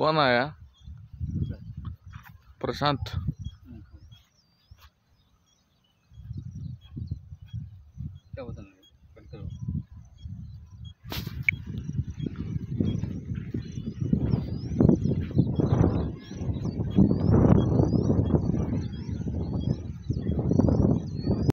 phone आया प्रशांत क्या बताना